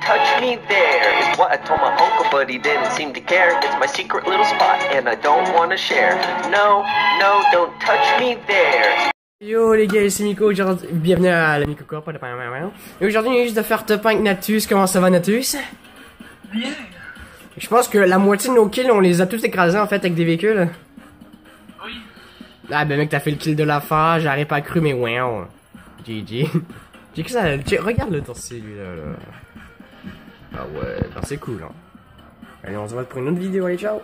touch me there is what I told my uncle, but he didn't seem to care. It's my secret little spot, and I don't want to share. No, no, don't touch me there. Yo les gars, c'est Miko, aujourd'hui, bienvenue à la Miko Corp, Et aujourd'hui, on est juste de faire top 1 avec Natus. Comment ça va, Natus? Bien. Je pense que la moitié de nos kills, on les a tous écrasés en fait avec des véhicules. Oui. Ah ben mec, t'as fait le kill de la phare, j'aurais pas cru, mais wow. GG. J'ai que ça, tu- regarde-le ton celui là, là. Ah ouais, ben c'est cool hein. Allez, on se voit pour une autre vidéo, allez ciao